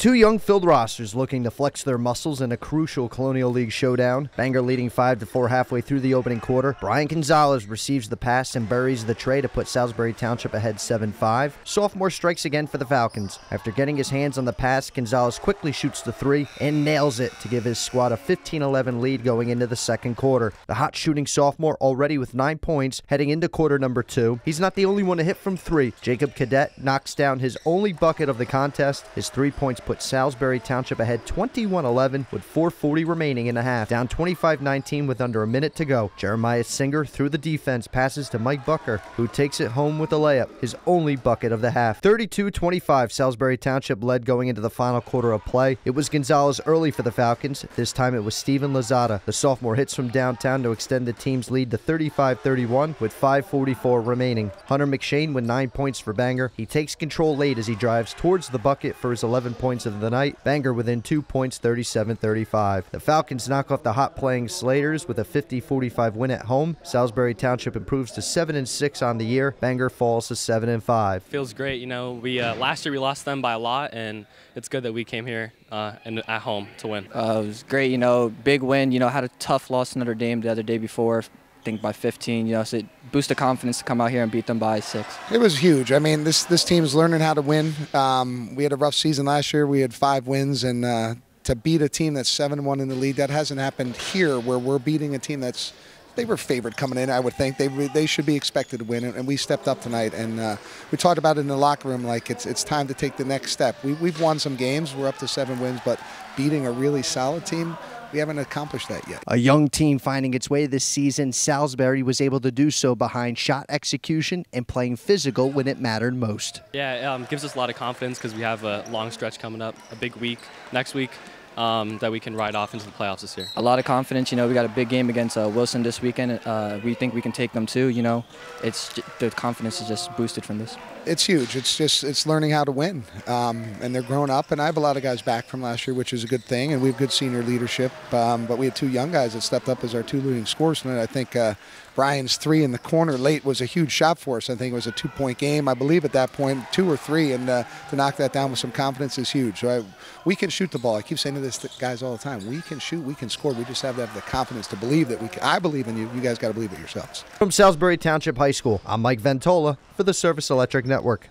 Two young filled rosters looking to flex their muscles in a crucial Colonial League showdown. Bangor leading 5 to 4 halfway through the opening quarter. Brian Gonzalez receives the pass and buries the trey to put Salisbury Township ahead 7 5. Sophomore strikes again for the Falcons. After getting his hands on the pass, Gonzalez quickly shoots the three and nails it to give his squad a 15 11 lead going into the second quarter. The hot shooting sophomore already with nine points heading into quarter number two. He's not the only one to hit from three. Jacob Cadet knocks down his only bucket of the contest. His three points put Salisbury Township ahead 21 11 with 4.40 remaining in the half. Down 25 19 with under a minute to go. Jeremiah Singer through the defense passes to Mike Bucker, who takes it home with a layup, his only bucket of the half. 32 25, Salisbury Township led going into the final quarter of play. It was Gonzalez early for the Falcons. This time it was Steven Lazada. The sophomore hits from downtown to extend the team's lead to 35 31 with 5.44 remaining. Hunter McShane with nine points for Bangor. He takes control late as he drives towards the bucket for his 11 points of the night. Bangor within two points, 37 35. The Falcons knock off the hot playing Slaters with a 50 45 win at home. Salisbury Township improves to 7 and 6 on the year. Bangor falls to 7 and 5. Feels great. You know, we uh, last year we lost them by a lot, and it's good that we came here uh, and at home to win. Uh, it was great. You know, big win. You know, had a tough loss to Notre Dame the other day before. Think by 15, you know, so it boosted confidence to come out here and beat them by six. It was huge. I mean, this this team's learning how to win. Um, we had a rough season last year. We had five wins, and uh, to beat a team that's seven one in the league, that hasn't happened here, where we're beating a team that's they were favored coming in. I would think they they should be expected to win, and we stepped up tonight. And uh, we talked about it in the locker room, like it's it's time to take the next step. We, we've won some games. We're up to seven wins, but beating a really solid team we haven't accomplished that yet. A young team finding its way this season, Salisbury was able to do so behind shot execution and playing physical when it mattered most. Yeah, it um, gives us a lot of confidence because we have a long stretch coming up, a big week next week. Um, that we can ride off into the playoffs this year. A lot of confidence. You know, we got a big game against uh, Wilson this weekend. Uh, we think we can take them too. You know, it's the confidence is just boosted from this. It's huge. It's just it's learning how to win, um, and they're growing up. And I have a lot of guys back from last year, which is a good thing. And we have good senior leadership. Um, but we had two young guys that stepped up as our two leading scorers tonight. I think uh, Brian's three in the corner late was a huge shot for us. I think it was a two-point game, I believe, at that point, two or three, and uh, to knock that down with some confidence is huge. So I, we can shoot the ball. I keep saying to this guys all the time: we can shoot, we can score. We just have to have the confidence to believe that we. Can. I believe in you. You guys got to believe it yourselves. From Salisbury Township High School, I'm Mike Ventola for the Service Electric Network.